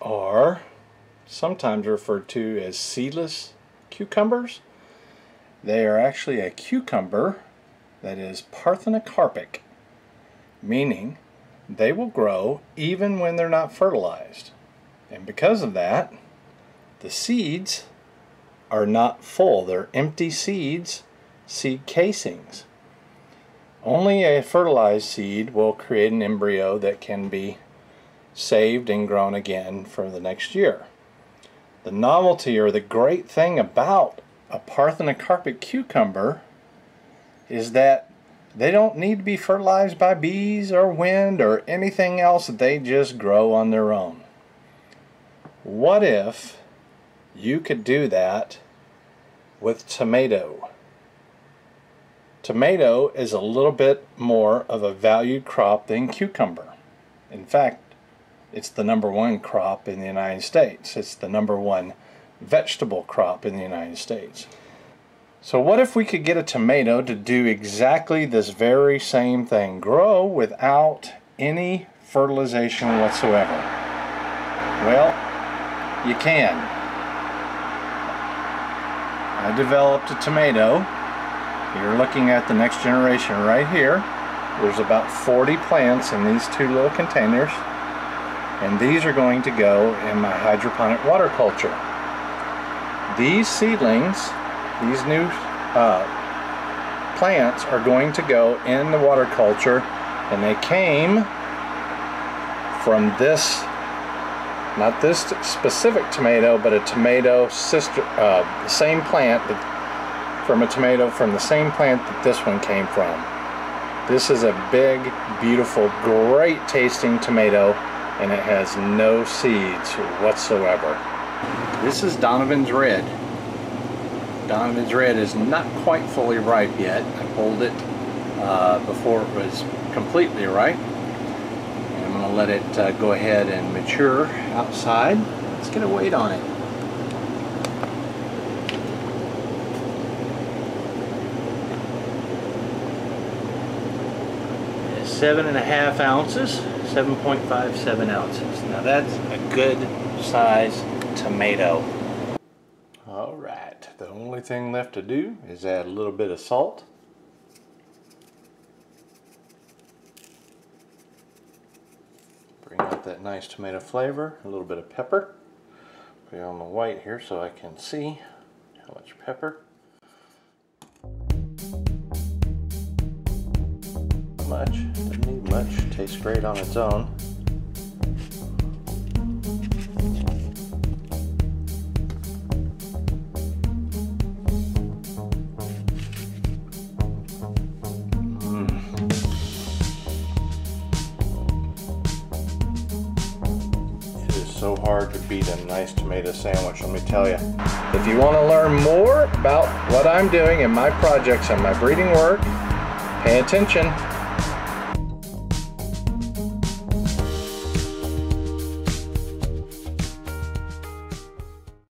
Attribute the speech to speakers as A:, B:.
A: are sometimes referred to as seedless cucumbers. They are actually a cucumber that is parthenocarpic, meaning they will grow even when they're not fertilized. And because of that, the seeds are not full. They're empty seeds, seed casings. Only a fertilized seed will create an embryo that can be saved and grown again for the next year. The novelty or the great thing about a parthenocarpic cucumber is that they don't need to be fertilized by bees or wind or anything else. They just grow on their own. What if you could do that with tomato? Tomato is a little bit more of a valued crop than cucumber. In fact, it's the number one crop in the United States. It's the number one vegetable crop in the United States. So what if we could get a tomato to do exactly this very same thing, grow without any fertilization whatsoever? Well, you can. I developed a tomato. You're looking at the next generation right here. There's about 40 plants in these two little containers and these are going to go in my hydroponic water culture. These seedlings, these new uh, plants are going to go in the water culture and they came from this not this specific tomato but a tomato sister uh, same plant that, from a tomato from the same plant that this one came from this is a big beautiful great tasting tomato and it has no seeds whatsoever. This is Donovan's Red. Donovan's Red is not quite fully ripe yet. I pulled it uh, before it was completely ripe. And I'm going to let it uh, go ahead and mature outside. Let's get a weight on it. Seven and a half ounces. 7.57 ounces. Now that's a good size tomato. Alright, the only thing left to do is add a little bit of salt. Bring out that nice tomato flavor, a little bit of pepper. Put it on the white here so I can see how much pepper. much much. Tastes great on its own. Mm. It is so hard to beat a nice tomato sandwich, let me tell you. If you want to learn more about what I'm doing in my projects and my breeding work, pay attention.